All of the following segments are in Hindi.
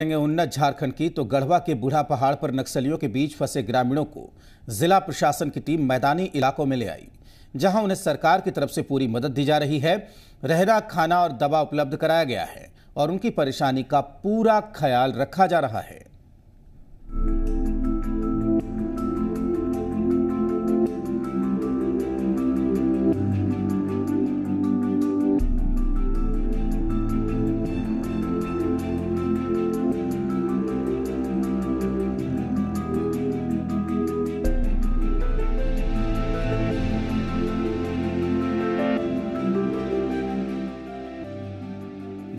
उन्नत झारखंड की तो गढ़वा के बूढ़ा पहाड़ पर नक्सलियों के बीच फंसे ग्रामीणों को जिला प्रशासन की टीम मैदानी इलाकों में ले आई, जहाँ उन्हें सरकार की तरफ़ से पूरी मदद दी जा रही है। रहना खाना और दवा उपलब्ध कराया गया है और उनकी परेशानी का पूरा ख्याल रखा जा रहा है।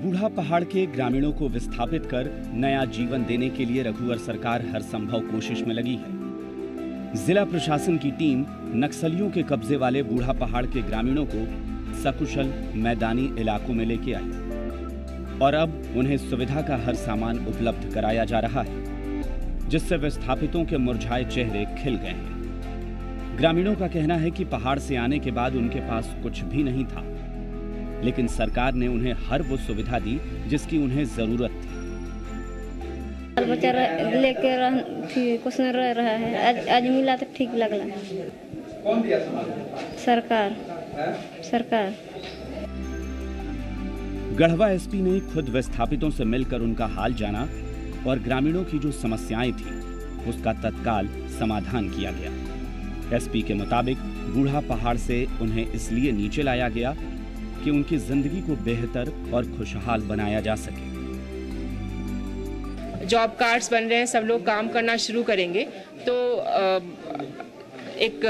बूढ़ा पहाड़ के ग्रामीणों को विस्थापित कर नया जीवन देने के लिए रघुवर सरकार हर संभव कोशिश में लगी है। जिला प्रशासन की टीम नक्सलियों के कब्जे वाले बूढ़ा पहाड़ के ग्रामीणों को सकुशल, मैदानी इलाकों में लेके आई और अब उन्हें सुविधा का हर सामान उपलब्ध कराया जा रहा है, जिससे विस्थापितों के मुरझाए चेहरे खिल गए हैं। ग्रामीणों का कहना है कि पहाड़ से आने के बाद उनके पास कुछ भी नहीं था। लेकिन सरकार ने उन्हें हर वो सुविधा दी जिसकी उन्हें ज़रूरत थी। बाल बच्चा लेके कुछ न रह रहा है। आज आज मिला तो ठीक लगला। कौन दिया सामान सरकार। सरकार। गढ़वा एसपी ने खुद विस्थापितों से मिलकर उनका हाल जाना और ग्रामीणों की जो समस्याएँ थी उसका तत्काल समाधान किया गया। एसपी के मुताबिक बूढ़ा पहाड़ से उन्हें इसलिए नीचे लाया गया कि उनकी ज़िंदगी को बेहतर और खुशहाल बनाया जा सके। जॉब कार्ड्स बन रहे हैं, सब लोग काम करना शुरू करेंगे। तो एक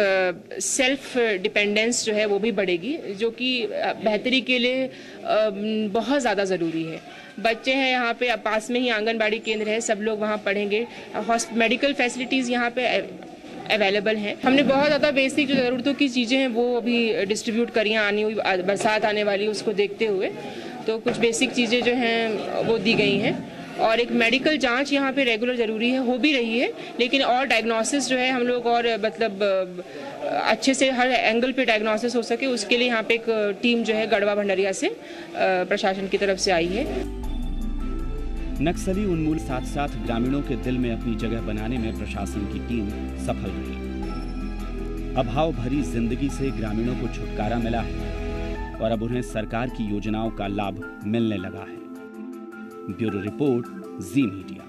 सेल्फ डिपेंडेंस जो है, वो भी बढ़ेगी, जो कि बेहतरी के लिए बहुत ज़्यादा ज़रूरी है। बच्चे हैं यहाँ पे पास में ही आंगनबाड़ी केंद्र है, सब लोग वहाँ पढ़ेंगे। मेडिकल फैसिलिटीज़ यहाँ पे अवेलेबल हैं। हमने बहुत ज़्यादा बेसिक जो ज़रूरतों की चीज़ें हैं, वो अभी डिस्ट्रीब्यूट करी हैं, आनी हुई बरसात आने वाली उसको देखते हुए। तो कुछ बेसिक चीज़ें जो हैं, वो दी गई हैं। और एक मेडिकल जाँच यहाँ पे रेगुलर ज़रूरी है, हो भी रही है, लेकिन और डायग्नोसिस जो है, हम लोग और मतलब अच्छे से हर एंगल पे डायग्नोसिस हो सके, उसके लिए यहाँ पे एक टीम जो है, गढ़वा भंडारिया से प्रशासन की तरफ़ से आई है। नक्सली उन्मूल साथ साथ ग्रामीणों के दिल में अपनी जगह बनाने में प्रशासन की टीम सफल रही। अभाव भरी ज़िंदगी से ग्रामीणों को छुटकारा मिला है और अब उन्हें सरकार की योजनाओं का लाभ मिलने लगा है। Bureau report, Zee media.